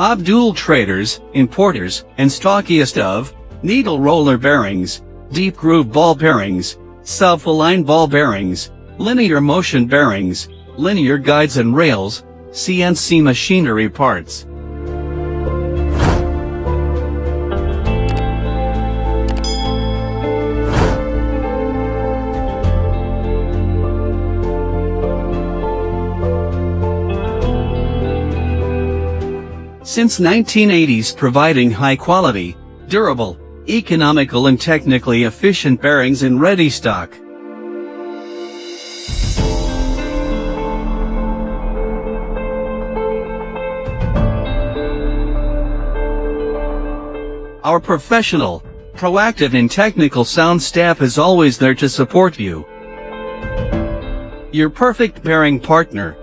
Abdul Traders, importers, and stockiest of needle roller bearings, deep groove ball bearings, self-align ball bearings, linear motion bearings, linear guides and rails, CNC machinery parts. Since 1980s providing high quality, durable, economical and technically efficient bearings in ready stock. Our professional, proactive and technical sound staff is always there to support you. Your perfect bearing partner,